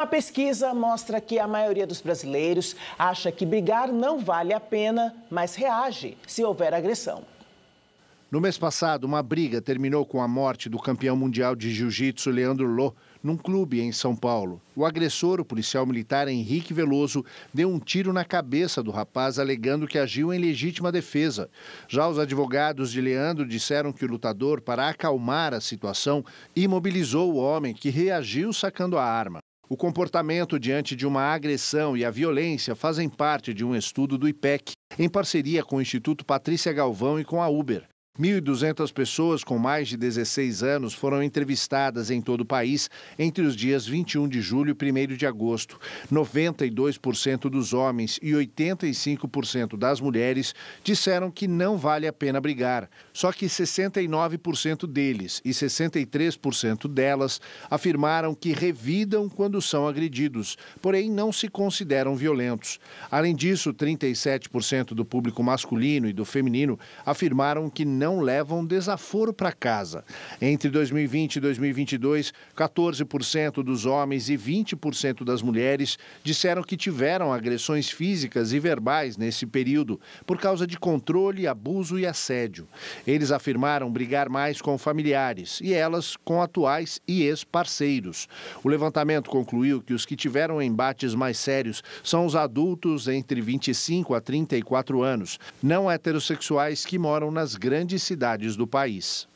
A pesquisa mostra que a maioria dos brasileiros acha que brigar não vale a pena, mas reage se houver agressão. No mês passado, uma briga terminou com a morte do campeão mundial de jiu-jitsu Leandro Lô num clube em São Paulo. O agressor, o policial militar Henrique Veloso, deu um tiro na cabeça do rapaz, alegando que agiu em legítima defesa. Já os advogados de Leandro disseram que o lutador, para acalmar a situação, imobilizou o homem que reagiu sacando a arma. O comportamento diante de uma agressão e a violência fazem parte de um estudo do IPEC, em parceria com o Instituto Patrícia Galvão e com a Uber. 1.200 pessoas com mais de 16 anos foram entrevistadas em todo o país entre os dias 21 de julho e 1 de agosto. 92% dos homens e 85% das mulheres disseram que não vale a pena brigar. Só que 69% deles e 63% delas afirmaram que revidam quando são agredidos, porém não se consideram violentos. Além disso, 37% do público masculino e do feminino afirmaram que não não levam desaforo para casa. Entre 2020 e 2022, 14% dos homens e 20% das mulheres disseram que tiveram agressões físicas e verbais nesse período por causa de controle, abuso e assédio. Eles afirmaram brigar mais com familiares e elas com atuais e ex-parceiros. O levantamento concluiu que os que tiveram embates mais sérios são os adultos entre 25 a 34 anos, não heterossexuais que moram nas grandes cidades do país.